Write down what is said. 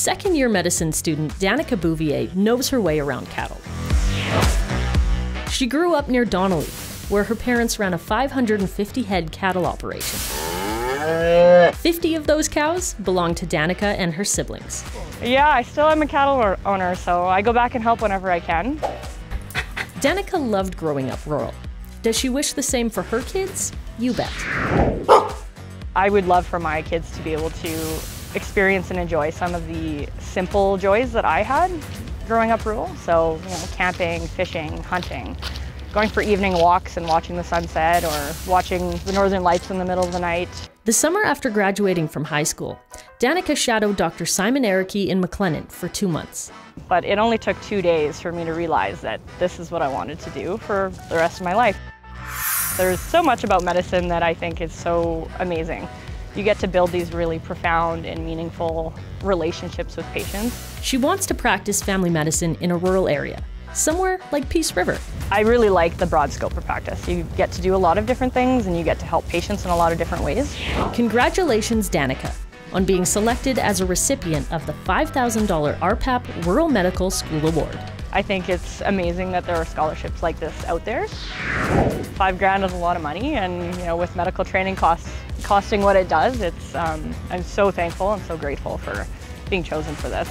second year medicine student Danika Bouvier knows her way around cattle. She grew up near Donnelly, where her parents ran a 550 head cattle operation. 50 of those cows belong to Danika and her siblings. Yeah, I still am a cattle owner, so I go back and help whenever I can. Danika loved growing up rural. Does she wish the same for her kids? You bet. I would love for my kids to be able to experience and enjoy some of the simple joys that I had growing up rural. So, you know, camping, fishing, hunting, going for evening walks and watching the sunset or watching the northern lights in the middle of the night. The summer after graduating from high school, Danika shadowed Dr. Simon Eriki in McLennan for two months. But it only took two days for me to realize that this is what I wanted to do for the rest of my life. There's so much about medicine that I think is so amazing. You get to build these really profound and meaningful relationships with patients. She wants to practice family medicine in a rural area, somewhere like Peace River. I really like the broad scope of practice. You get to do a lot of different things and you get to help patients in a lot of different ways. Congratulations, Danika, on being selected as a recipient of the $5,000 RhPAP Rural Medical School Award. I think it's amazing that there are scholarships like this out there. Five grand is a lot of money, and you know, with medical training costs costing what it does, it's, um, I'm so thankful and so grateful for being chosen for this.